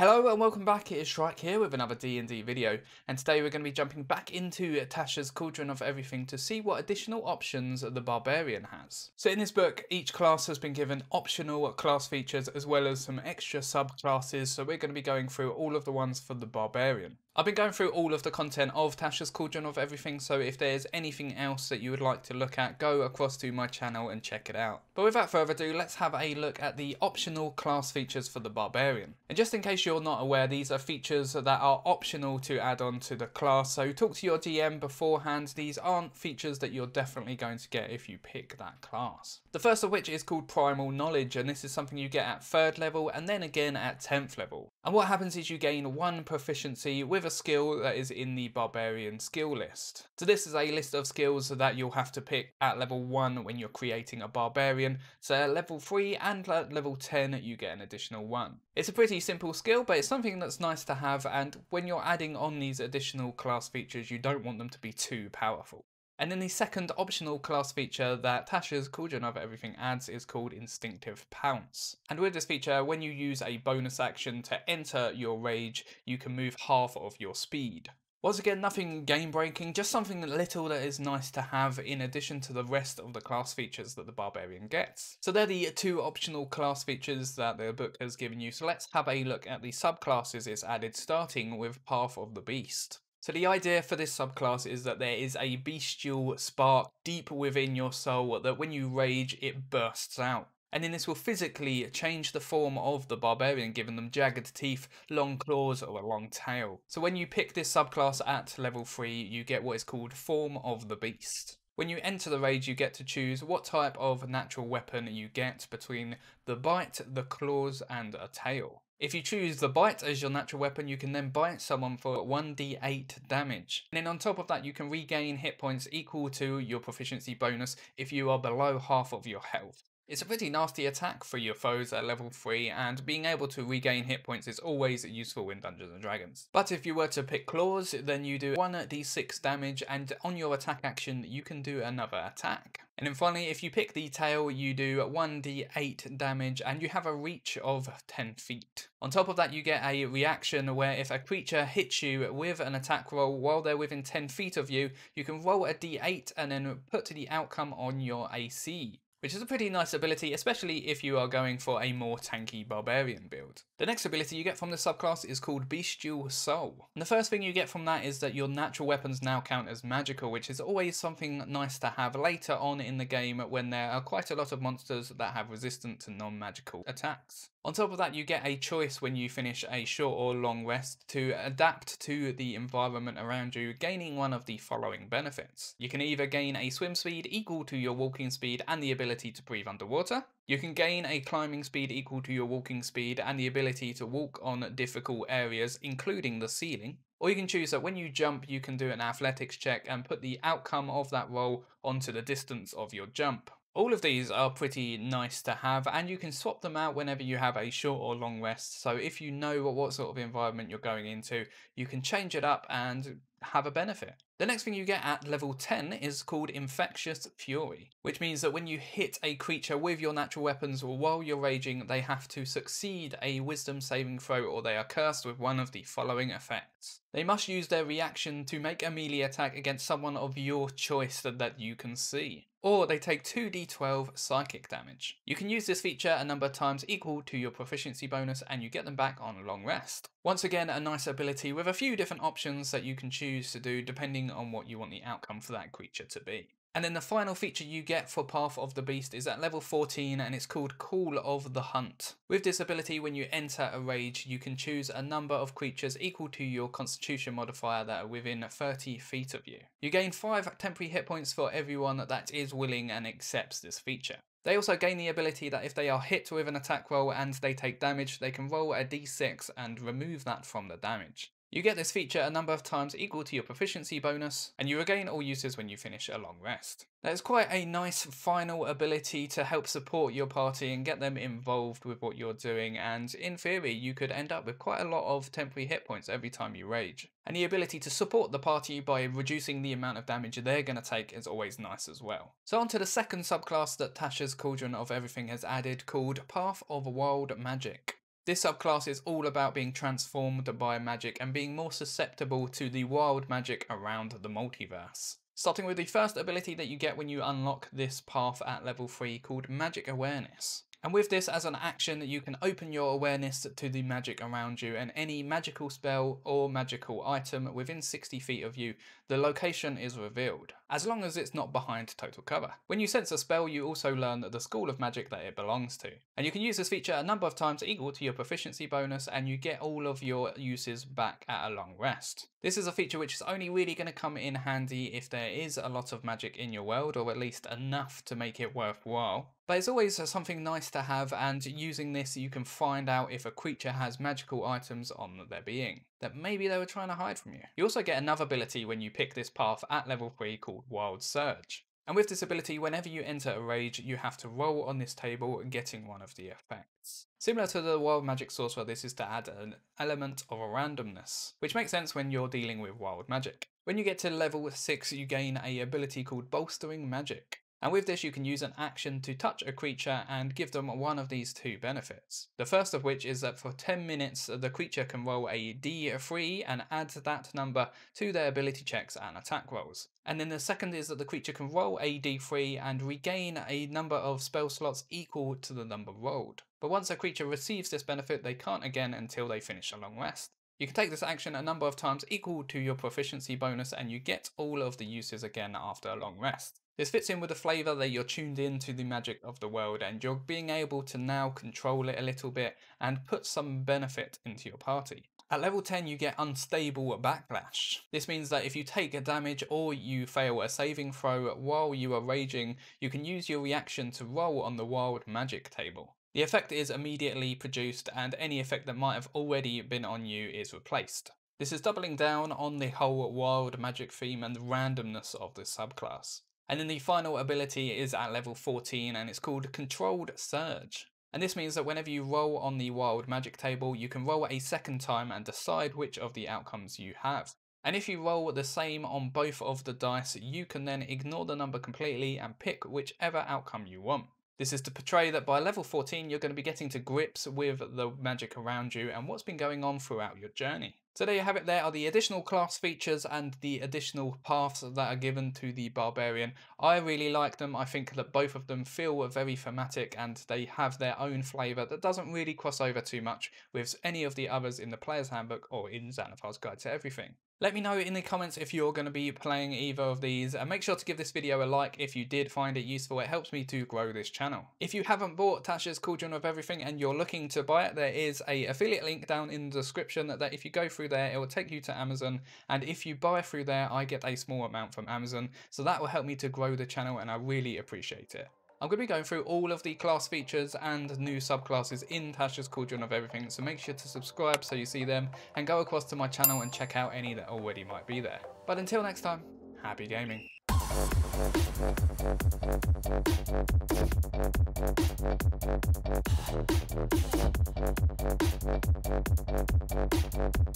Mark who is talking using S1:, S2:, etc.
S1: Hello and welcome back, it is Shrike here with another D&D video and today we're going to be jumping back into Tasha's Cauldron of Everything to see what additional options the Barbarian has. So in this book each class has been given optional class features as well as some extra subclasses so we're going to be going through all of the ones for the Barbarian. I've been going through all of the content of Tasha's Cauldron of Everything, so if there's anything else that you would like to look at, go across to my channel and check it out. But without further ado, let's have a look at the optional class features for the Barbarian. And just in case you're not aware, these are features that are optional to add on to the class, so talk to your DM beforehand. These aren't features that you're definitely going to get if you pick that class. The first of which is called Primal Knowledge, and this is something you get at 3rd level and then again at 10th level. And what happens is you gain one proficiency with a skill that is in the Barbarian skill list. So this is a list of skills that you'll have to pick at level 1 when you're creating a Barbarian. So at level 3 and at level 10 you get an additional one. It's a pretty simple skill but it's something that's nice to have and when you're adding on these additional class features you don't want them to be too powerful. And then the second optional class feature that Tasha's Cauldron of Everything adds is called Instinctive Pounce. And with this feature, when you use a bonus action to enter your rage, you can move half of your speed. Once again, nothing game breaking, just something little that is nice to have in addition to the rest of the class features that the Barbarian gets. So they're the two optional class features that the book has given you, so let's have a look at the subclasses it's added starting with Path of the Beast. So the idea for this subclass is that there is a bestial spark deep within your soul that when you rage it bursts out. And then this will physically change the form of the barbarian, giving them jagged teeth, long claws, or a long tail. So when you pick this subclass at level 3, you get what is called Form of the Beast. When you enter the rage, you get to choose what type of natural weapon you get between the bite, the claws, and a tail. If you choose the bite as your natural weapon, you can then bite someone for 1d8 damage. And then on top of that, you can regain hit points equal to your proficiency bonus if you are below half of your health. It's a pretty nasty attack for your foes at level 3 and being able to regain hit points is always useful in Dungeons & Dragons. But if you were to pick claws then you do 1d6 damage and on your attack action you can do another attack. And then finally if you pick the tail you do 1d8 damage and you have a reach of 10 feet. On top of that you get a reaction where if a creature hits you with an attack roll while they're within 10 feet of you, you can roll a d8 and then put the outcome on your AC which is a pretty nice ability, especially if you are going for a more tanky barbarian build. The next ability you get from the subclass is called Bestial Soul. And the first thing you get from that is that your natural weapons now count as magical, which is always something nice to have later on in the game when there are quite a lot of monsters that have resistant to non-magical attacks. On top of that, you get a choice when you finish a short or long rest to adapt to the environment around you, gaining one of the following benefits. You can either gain a swim speed equal to your walking speed and the ability to breathe underwater. You can gain a climbing speed equal to your walking speed and the ability to walk on difficult areas, including the ceiling. Or you can choose that when you jump, you can do an athletics check and put the outcome of that roll onto the distance of your jump. All of these are pretty nice to have and you can swap them out whenever you have a short or long rest. So if you know what sort of environment you're going into, you can change it up and have a benefit. The next thing you get at level 10 is called Infectious Fury, which means that when you hit a creature with your natural weapons while you're raging, they have to succeed a wisdom saving throw or they are cursed with one of the following effects. They must use their reaction to make a melee attack against someone of your choice that you can see or they take 2d12 psychic damage. You can use this feature a number of times equal to your proficiency bonus and you get them back on a long rest. Once again, a nice ability with a few different options that you can choose to do depending on what you want the outcome for that creature to be. And then the final feature you get for Path of the Beast is at level 14 and it's called Call of the Hunt. With this ability, when you enter a rage, you can choose a number of creatures equal to your constitution modifier that are within 30 feet of you. You gain 5 temporary hit points for everyone that is willing and accepts this feature. They also gain the ability that if they are hit with an attack roll and they take damage, they can roll a d6 and remove that from the damage. You get this feature a number of times equal to your proficiency bonus, and you regain all uses when you finish a long rest. That's quite a nice final ability to help support your party and get them involved with what you're doing, and in theory, you could end up with quite a lot of temporary hit points every time you rage. And the ability to support the party by reducing the amount of damage they're going to take is always nice as well. So on to the second subclass that Tasha's Cauldron of Everything has added called Path of Wild Magic. This subclass is all about being transformed by magic and being more susceptible to the wild magic around the multiverse. Starting with the first ability that you get when you unlock this path at level 3 called Magic Awareness. And with this as an action, you can open your awareness to the magic around you and any magical spell or magical item within 60 feet of you, the location is revealed, as long as it's not behind total cover. When you sense a spell, you also learn the school of magic that it belongs to. And you can use this feature a number of times equal to your proficiency bonus and you get all of your uses back at a long rest. This is a feature which is only really going to come in handy if there is a lot of magic in your world, or at least enough to make it worthwhile. But it's always uh, something nice to have, and using this you can find out if a creature has magical items on their being that maybe they were trying to hide from you. You also get another ability when you pick this path at level 3 called Wild Surge. And with this ability, whenever you enter a rage, you have to roll on this table, getting one of the effects. Similar to the Wild Magic Sorcerer, this is to add an element of randomness, which makes sense when you're dealing with wild magic. When you get to level 6, you gain a ability called Bolstering Magic. And with this you can use an action to touch a creature and give them one of these two benefits. The first of which is that for 10 minutes the creature can roll a d3 and add that number to their ability checks and attack rolls. And then the second is that the creature can roll a d3 and regain a number of spell slots equal to the number rolled. But once a creature receives this benefit they can't again until they finish a long rest. You can take this action a number of times equal to your proficiency bonus and you get all of the uses again after a long rest. This fits in with the flavour that you're tuned in to the magic of the world and you're being able to now control it a little bit and put some benefit into your party. At level 10 you get Unstable Backlash. This means that if you take a damage or you fail a saving throw while you are raging, you can use your reaction to roll on the wild magic table. The effect is immediately produced and any effect that might have already been on you is replaced. This is doubling down on the whole wild magic theme and the randomness of this subclass. And then the final ability is at level 14 and it's called Controlled Surge. And this means that whenever you roll on the wild magic table, you can roll a second time and decide which of the outcomes you have. And if you roll the same on both of the dice, you can then ignore the number completely and pick whichever outcome you want. This is to portray that by level 14 you're going to be getting to grips with the magic around you and what's been going on throughout your journey. So there you have it, there are the additional class features and the additional paths that are given to the Barbarian. I really like them, I think that both of them feel very thematic and they have their own flavour that doesn't really cross over too much with any of the others in the Player's Handbook or in Xanathar's Guide to Everything. Let me know in the comments if you're going to be playing either of these and make sure to give this video a like if you did find it useful. It helps me to grow this channel. If you haven't bought Tasha's Cauldron of Everything and you're looking to buy it, there is a affiliate link down in the description that if you go through there, it will take you to Amazon. And if you buy through there, I get a small amount from Amazon. So that will help me to grow the channel and I really appreciate it. I'm going to be going through all of the class features and new subclasses in Tasha's Cauldron of Everything, so make sure to subscribe so you see them, and go across to my channel and check out any that already might be there. But until next time, happy gaming.